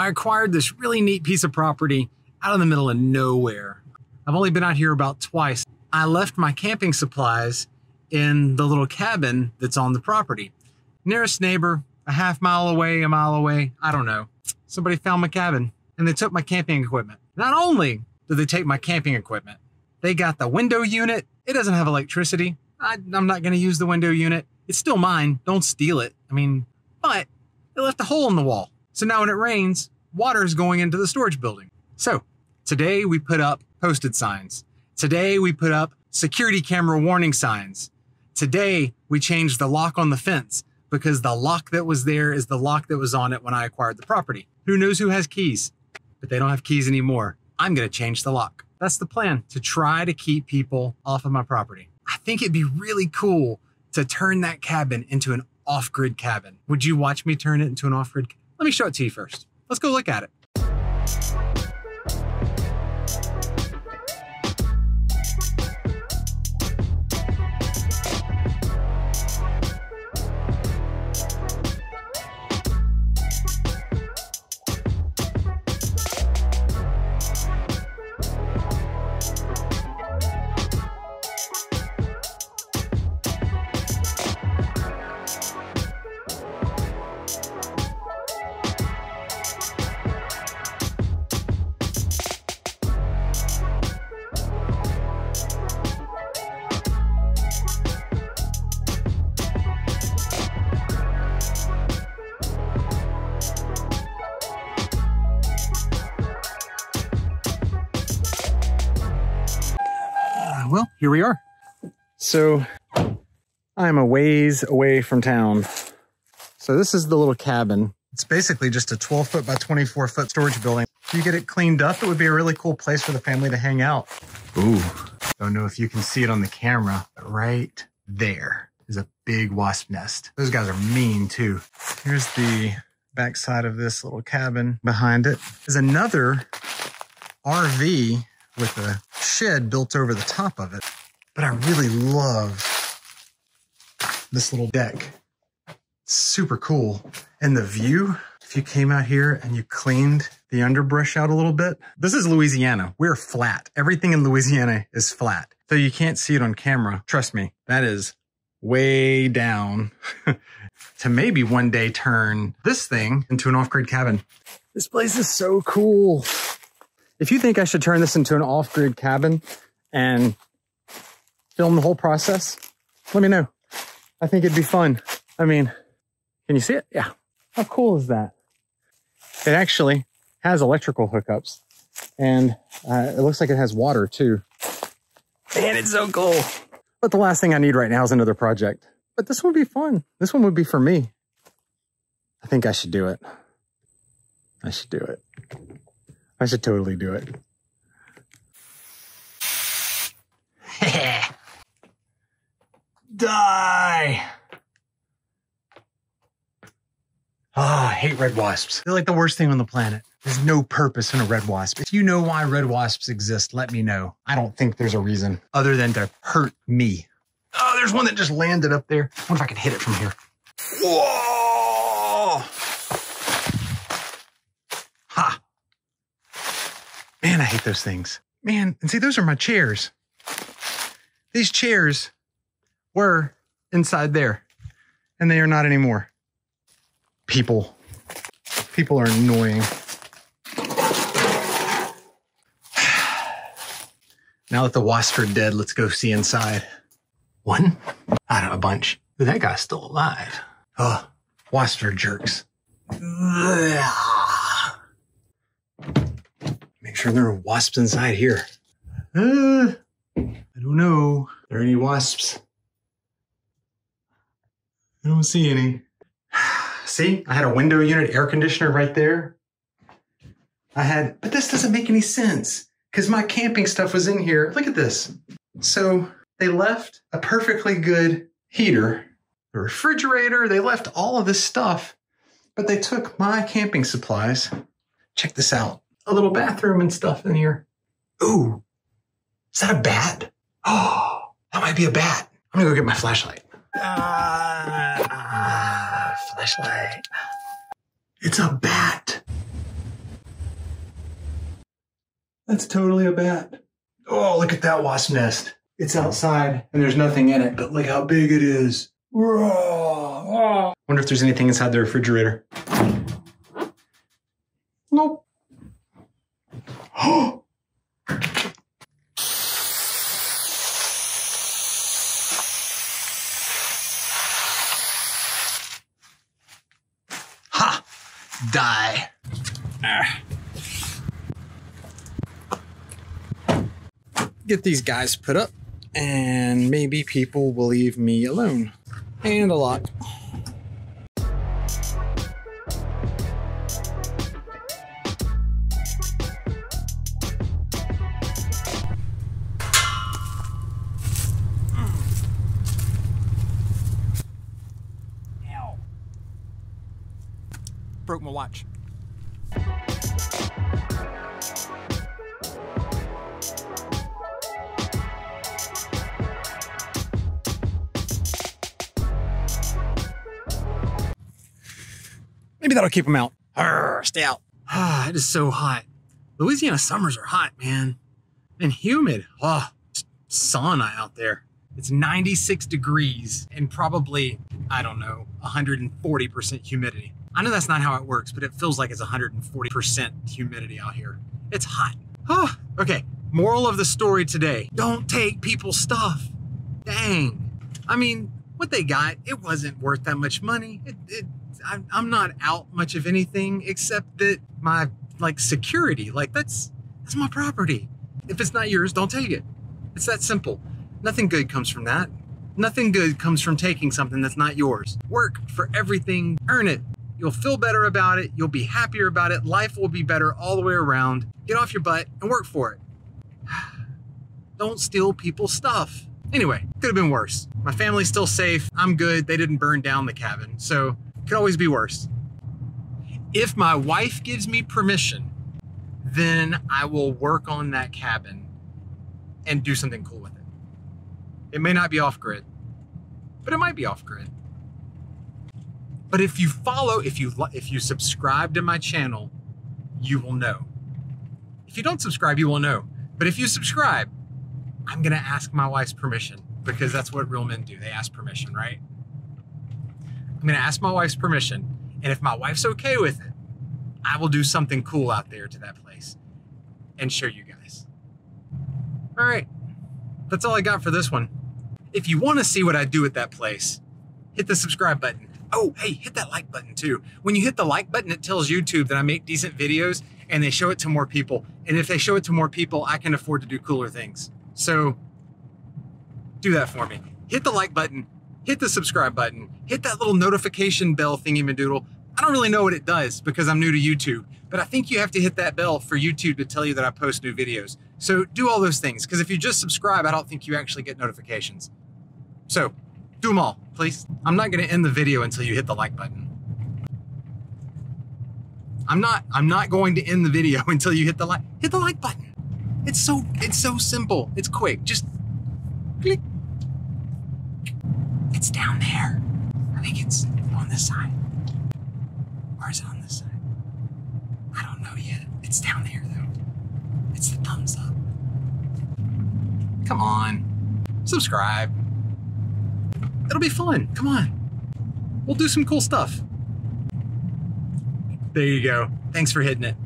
I acquired this really neat piece of property out in the middle of nowhere. I've only been out here about twice. I left my camping supplies in the little cabin that's on the property. Nearest neighbor, a half mile away, a mile away, I don't know. Somebody found my cabin and they took my camping equipment. Not only did they take my camping equipment, they got the window unit. It doesn't have electricity. I, am not going to use the window unit. It's still mine. Don't steal it. I mean, but they left a hole in the wall. So now when it rains, water is going into the storage building. So today we put up posted signs. Today we put up security camera warning signs. Today we changed the lock on the fence because the lock that was there is the lock that was on it when I acquired the property. Who knows who has keys? But they don't have keys anymore. I'm going to change the lock. That's the plan to try to keep people off of my property. I think it'd be really cool to turn that cabin into an off grid cabin. Would you watch me turn it into an off grid? Let me show it to you first. Let's go look at it. Well, here we are. So I'm a ways away from town. So this is the little cabin. It's basically just a 12 foot by 24 foot storage building. If you get it cleaned up, it would be a really cool place for the family to hang out. Ooh, don't know if you can see it on the camera, but right there is a big wasp nest. Those guys are mean too. Here's the backside of this little cabin. Behind it is another RV with a shed built over the top of it. But I really love this little deck. super cool. And the view, if you came out here and you cleaned the underbrush out a little bit, this is Louisiana. We're flat. Everything in Louisiana is flat. So you can't see it on camera. Trust me, that is way down to maybe one day turn this thing into an off-grid cabin. This place is so cool. If you think I should turn this into an off-grid cabin and film the whole process, let me know. I think it'd be fun. I mean, can you see it? Yeah. How cool is that? It actually has electrical hookups and uh, it looks like it has water too. Man, it's so cool. But the last thing I need right now is another project. But this one'd be fun. This one would be for me. I think I should do it. I should do it. I should totally do it. Die! Ah, oh, I hate red wasps. They're like the worst thing on the planet. There's no purpose in a red wasp. If you know why red wasps exist, let me know. I don't think there's a reason other than to hurt me. Oh, there's one that just landed up there. I wonder if I can hit it from here. Whoa! Ha! I hate those things. Man, and see, those are my chairs. These chairs were inside there, and they are not anymore. People. People are annoying. now that the wasps are dead, let's go see inside. One out of a bunch. Ooh, that guy's still alive. Oh, wasps are jerks. Make sure there are wasps inside here. Uh, I don't know. Are there any wasps? I don't see any. See, I had a window unit air conditioner right there. I had, but this doesn't make any sense because my camping stuff was in here. Look at this. So they left a perfectly good heater, a refrigerator. They left all of this stuff, but they took my camping supplies. Check this out. A little bathroom and stuff in here. Ooh, is that a bat? Oh, that might be a bat. I'm gonna go get my flashlight. Ah, ah, flashlight. It's a bat. That's totally a bat. Oh, look at that wasp nest. It's outside and there's nothing in it, but look how big it is. Wonder if there's anything inside the refrigerator. ha! Die. Ah. Get these guys put up, and maybe people will leave me alone. And a lot. Broke my watch. Maybe that'll keep them out. Arr, stay out. Ah, it is so hot. Louisiana summers are hot, man. And humid. Oh, sauna out there. It's 96 degrees and probably, I don't know, 140% humidity. I know that's not how it works, but it feels like it's 140% humidity out here. It's hot. Oh, okay, moral of the story today. Don't take people's stuff. Dang. I mean, what they got, it wasn't worth that much money. It, it, I, I'm not out much of anything except that my like security, like that's that's my property. If it's not yours, don't take it. It's that simple. Nothing good comes from that. Nothing good comes from taking something that's not yours. Work for everything, earn it. You'll feel better about it. You'll be happier about it. Life will be better all the way around. Get off your butt and work for it. Don't steal people's stuff. Anyway, could have been worse. My family's still safe. I'm good. They didn't burn down the cabin. So, could always be worse. If my wife gives me permission, then I will work on that cabin and do something cool with it. It may not be off grid, but it might be off grid. But if you follow, if you if you subscribe to my channel, you will know. If you don't subscribe, you will know. But if you subscribe, I'm gonna ask my wife's permission because that's what real men do. They ask permission, right? I'm gonna ask my wife's permission, and if my wife's okay with it, I will do something cool out there to that place and show you guys. All right, that's all I got for this one. If you want to see what I do at that place, hit the subscribe button. Oh, hey, hit that like button too. When you hit the like button, it tells YouTube that I make decent videos and they show it to more people. And if they show it to more people, I can afford to do cooler things. So do that for me. Hit the like button, hit the subscribe button, hit that little notification bell thingy madoodle. I don't really know what it does because I'm new to YouTube, but I think you have to hit that bell for YouTube to tell you that I post new videos. So do all those things because if you just subscribe, I don't think you actually get notifications. So do them all, please. I'm not gonna end the video until you hit the like button. I'm not, I'm not going to end the video until you hit the like, hit the like button. It's so, it's so simple. It's quick. Just click. It's down there. I think it's on this side. Or is it on this side? I don't know yet. It's down there though. It's the thumbs up. Come on. Subscribe. It'll be fun. Come on. We'll do some cool stuff. There you go. Thanks for hitting it.